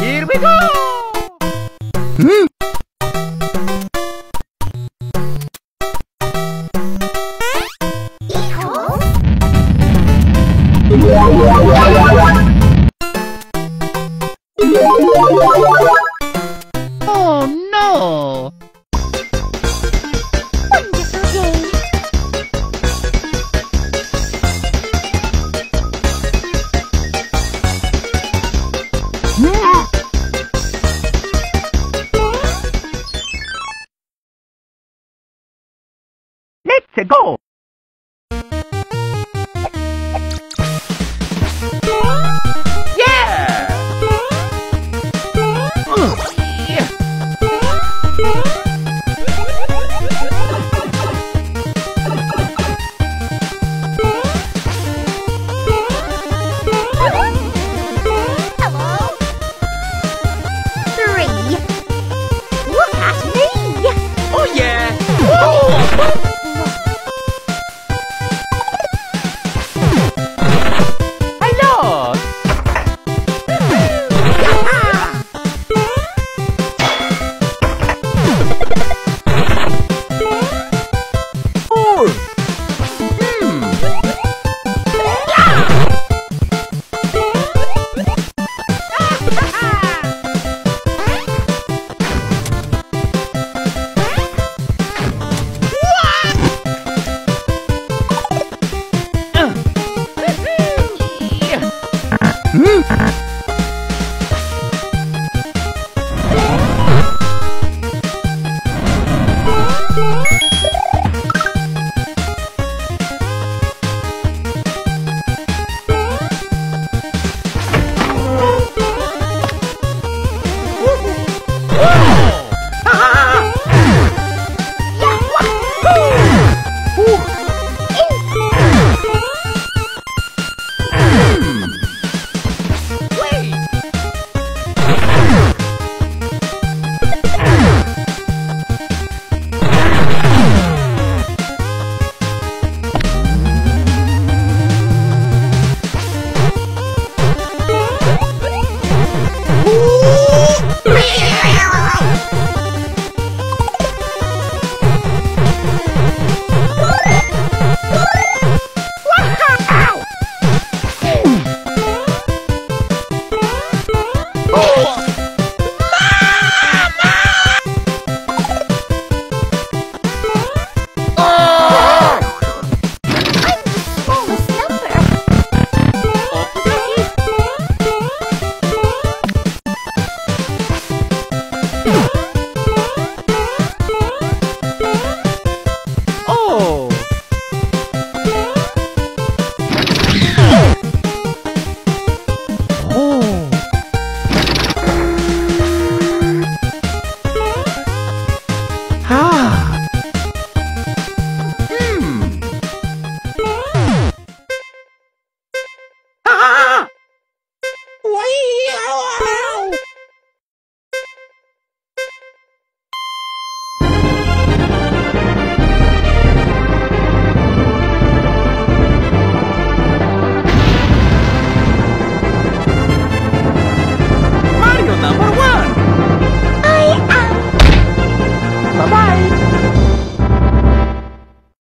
Here we go! Let's go! 嗯。